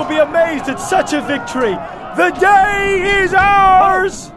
will be amazed at such a victory. The day is ours!